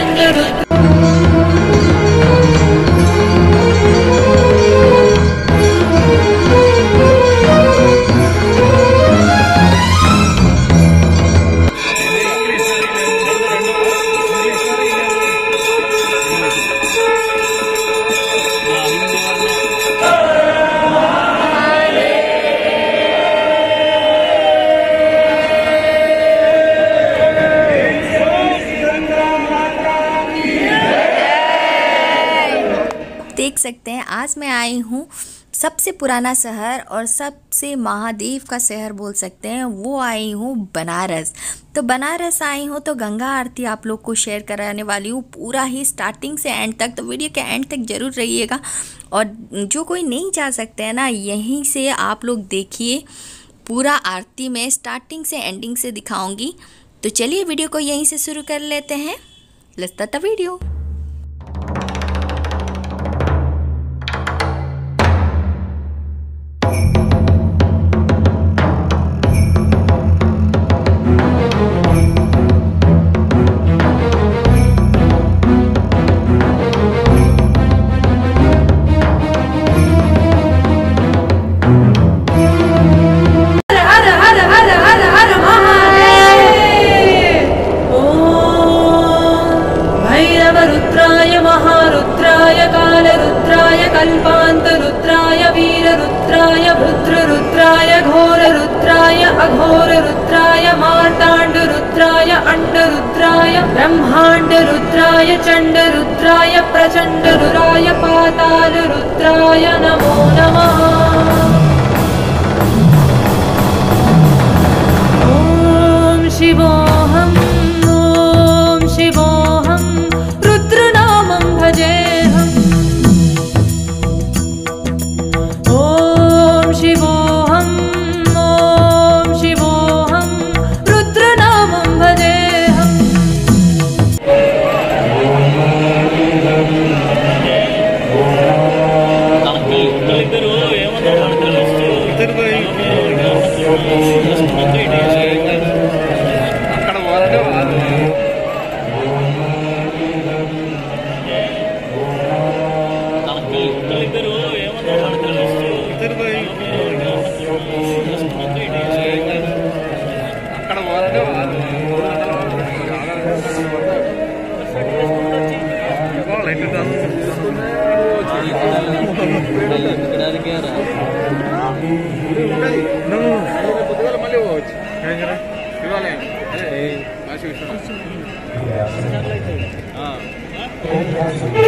and little देख सकते हैं। आज मैं आई हूँ सबसे पुराना शहर और सबसे महादेव का शहर बोल सकते हैं। वो आई हूँ बनारस। तो बनारस आई हूँ तो गंगा आरती आप लोग को शेयर कराने वाली हूँ। पूरा ही स्टार्टिंग से एंड तक तो वीडियो के एंड तक ज़रूर रहिएगा। और जो कोई नहीं जा सकते हैं ना, यहीं से आप लोग देखिए। पूरा आरती में स्टार्टिंग से एंडिंग से दिखाऊँगी। तो चलिए वीडियो को यहीं से शुरू कर लेते हैं। लेट्स द वीडियो 嗯。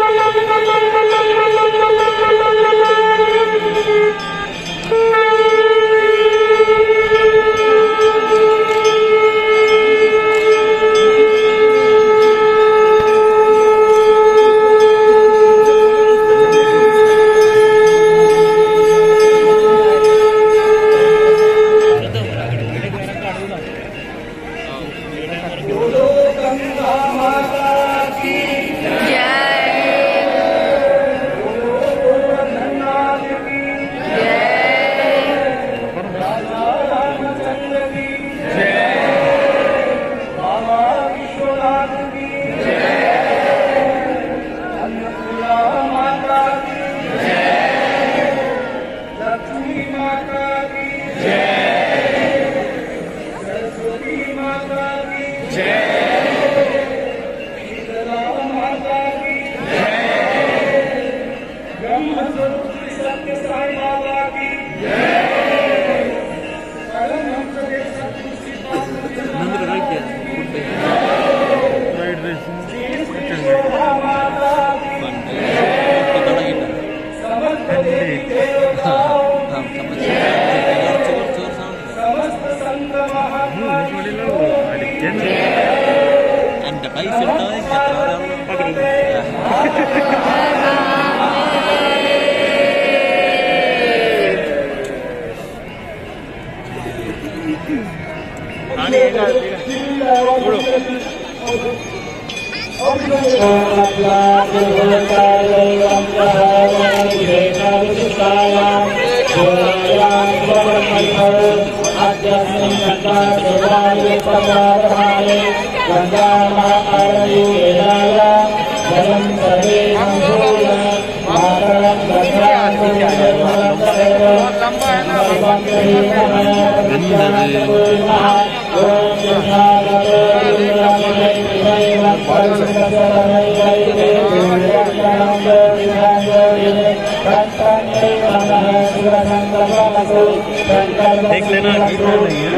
देख लेना नहीं है।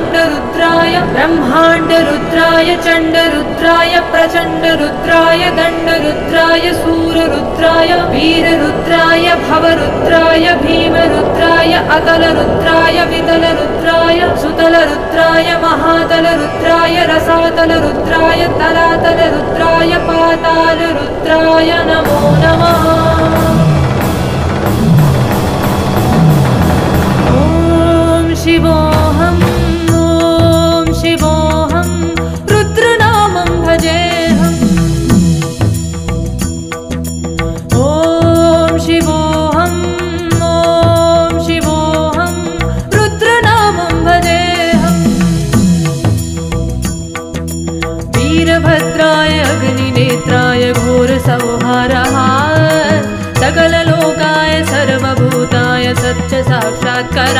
अण्डरुद्राय ब्रह्माण्डरुद्राय चण्डरुद्राय प्रचण्डरुद्राय दण्डरुद्राय सूररुद्राय वीररुद्राय भवरुद्राय भीमरुद्राय अतलरुद्राय वितलरुद्राय सुतलरुद्राय महातलरुद्राय रसातलरुद्राय तलातलरुद्राय पातालरुद्राय नमो नमः। ॐ वीरभद्राय अग्निनेत्राय घोर सकल लोकाय सर्वभूताय सच्च साक्षात्कार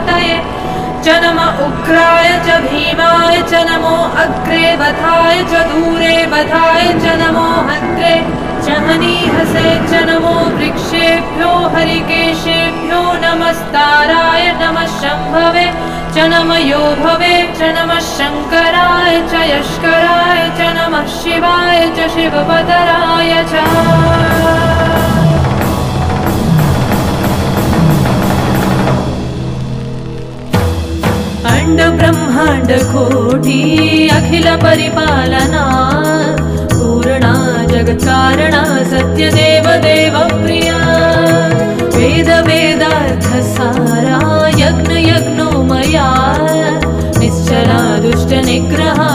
च पशुपतये च नम उग्राय च भीमाय च नमो अग्रे वधाय च दूरे वधाय च नमो हन्त्रे च हनीहसे च नमो वृक्षेभ्यो हरिकेशेभ्यो नमस्ताराय नमः शम्भवे। च नम यो भवे च नमः शङ्कराय च यष्कराय च नमः शिवाय च शिवपतराय च अण्ड ब्रह्माण्ड कोटि अखिल परिपालना। पूर्णा जगत्कारणा सत्यदेव देव प्रिया वेद वेदार्थ सारा यज्ञ यज्ञो मया निश्चला दुष्ट निग्रहा